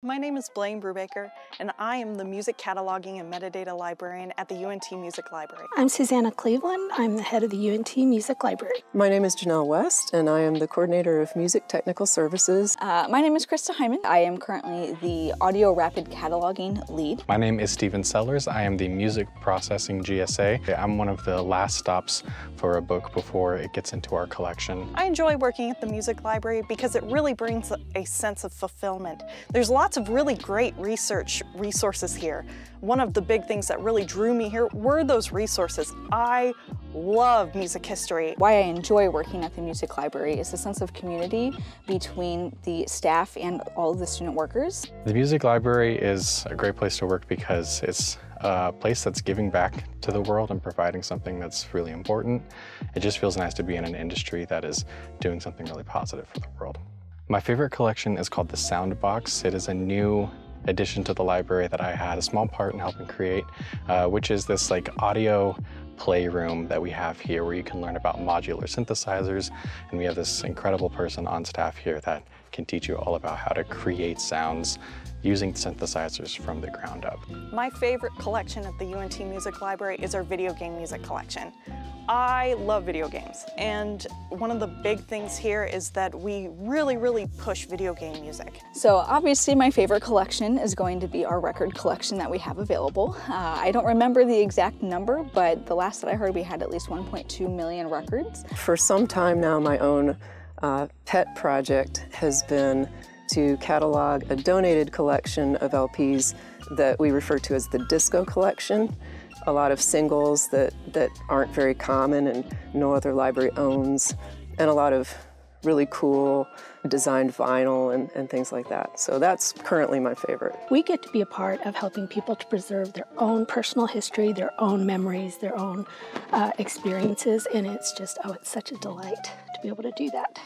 My name is Blaine Brubaker, and I am the Music Cataloging and Metadata Librarian at the UNT Music Library. I'm Susanna Cleveland. I'm the head of the UNT Music Library. My name is Janelle West, and I am the coordinator of Music Technical Services. Uh, my name is Krista Hyman. I am currently the Audio Rapid Cataloging lead. My name is Stephen Sellers. I am the Music Processing GSA. I'm one of the last stops for a book before it gets into our collection. I enjoy working at the Music Library because it really brings a sense of fulfillment. There's lots of really great research resources here. One of the big things that really drew me here were those resources. I love music history. Why I enjoy working at the Music Library is the sense of community between the staff and all of the student workers. The Music Library is a great place to work because it's a place that's giving back to the world and providing something that's really important. It just feels nice to be in an industry that is doing something really positive for the world. My favorite collection is called the Soundbox. It is a new addition to the library that I had a small part in helping create, uh, which is this like audio playroom that we have here where you can learn about modular synthesizers. And we have this incredible person on staff here that can teach you all about how to create sounds using synthesizers from the ground up. My favorite collection at the UNT Music Library is our video game music collection. I love video games, and one of the big things here is that we really, really push video game music. So obviously my favorite collection is going to be our record collection that we have available. Uh, I don't remember the exact number, but the last that I heard we had at least 1.2 million records. For some time now, my own uh, pet project has been to catalog a donated collection of LPs that we refer to as the disco collection a lot of singles that, that aren't very common and no other library owns, and a lot of really cool designed vinyl and, and things like that. So that's currently my favorite. We get to be a part of helping people to preserve their own personal history, their own memories, their own uh, experiences, and it's just, oh, it's such a delight to be able to do that.